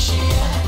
she